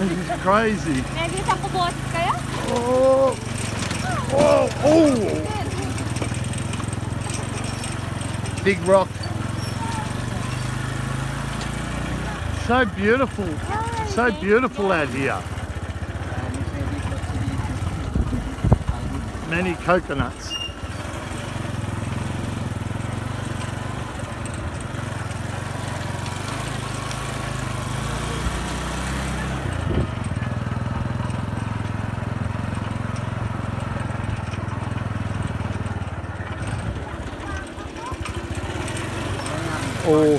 This is crazy. Medyo sa kubotis kaya? Oh, oh, oh! Big rock. So beautiful. So beautiful out here. Many coconuts. Oh.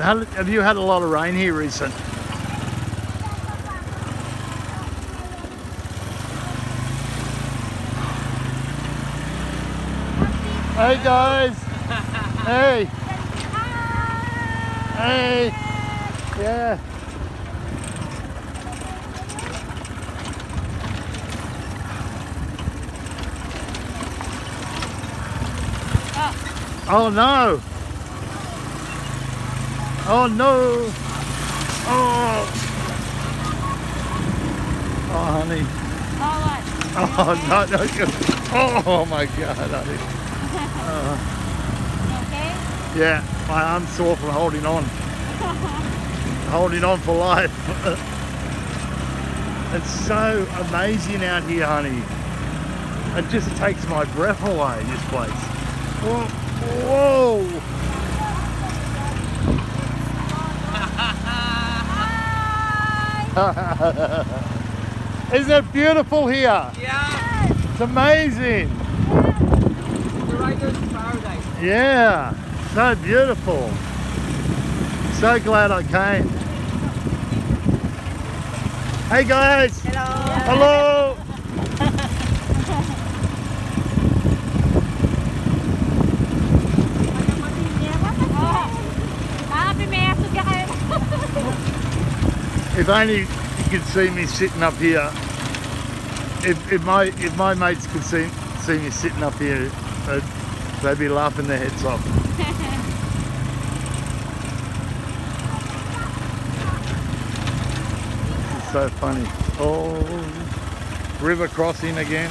How- Have you had a lot of rain here recent? Hey guys! Hey! Hey! Yeah! Oh no! Oh no! Oh! Oh honey! Oh, what? Oh no! no you- Oh my God, honey! Uh. Okay? Yeah, my arm's sore from holding on. holding on for life. it's so amazing out here, honey. It just takes my breath away, this place. Whoa! Whoa. Isn't it beautiful here? Yeah, It's amazing. you're right there in paradise. Yeah, so beautiful. So glad I came. Hey guys. Hello. Hello. Pimeso ka kayo. If only you could see me sitting up here. If, if my if my mates could see see me sitting up here, they'd, they'd be laughing their heads off. so funny. Oh, river crossing again.